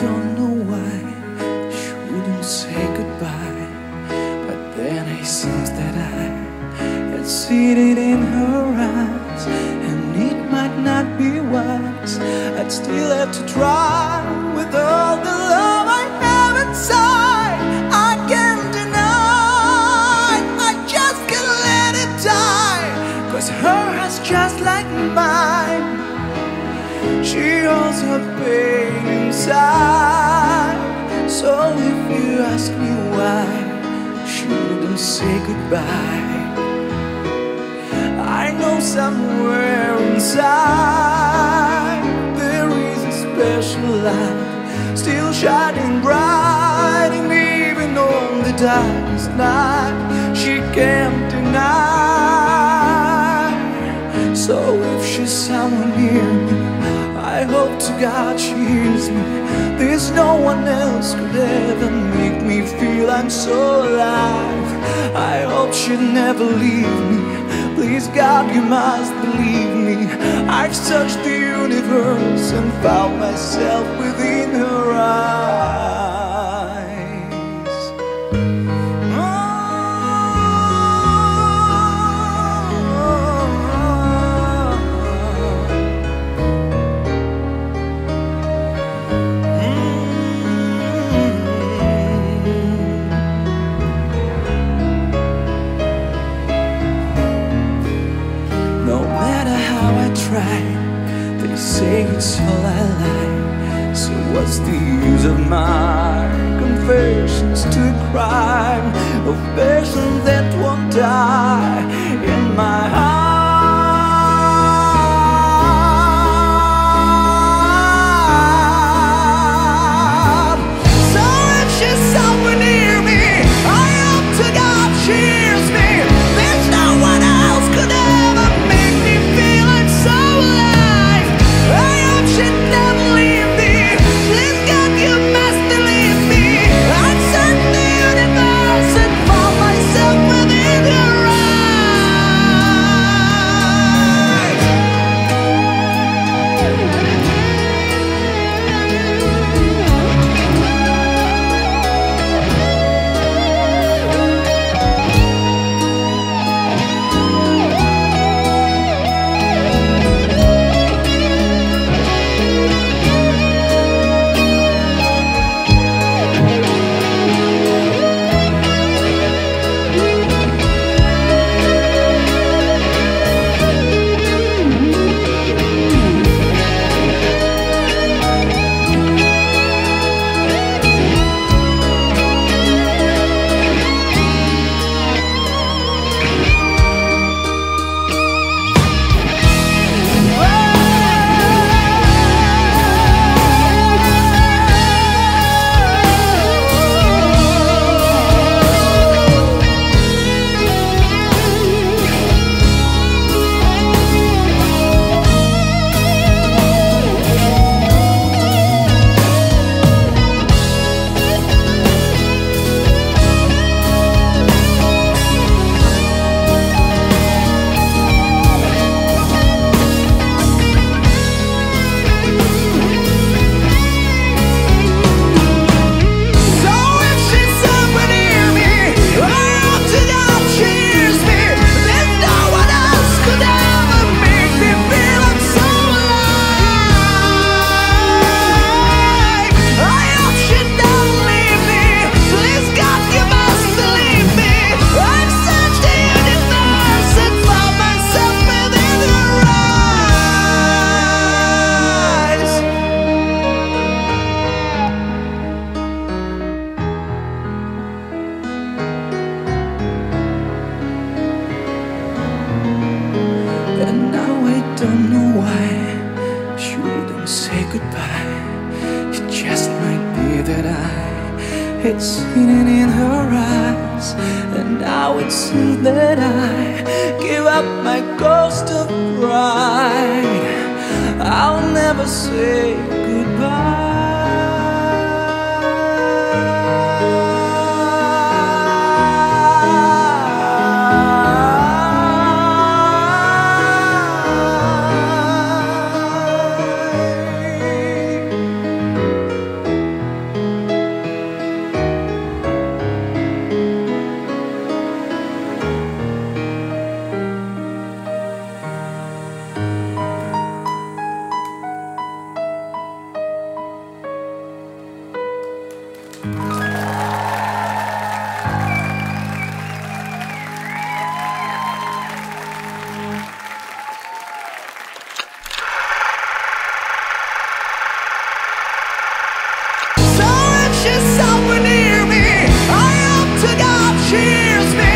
don't know why shouldn't say goodbye. But then it seems that I had seen it in her eyes, and it might not be wise. I'd still have to try with all the love I have inside. I can't deny, I just can't let it die. Cause her heart's just like mine. She holds her pain inside. So if you ask me why, shouldn't say goodbye. I know somewhere inside there is a special light still shining bright, and even on the darkest night, God she hears me. There's no one else could ever make me feel I'm so alive. I hope she'd never leave me. Please, God, you must believe me. I've searched the universe and found myself within her eyes. It's all I like. So what's the use of my confessions to a crime of passion that won't die why shouldn't say goodbye. It just might be that I had seen it in her eyes, and now it seems that I give up my ghost of pride. I'll never say goodbye. cheers me.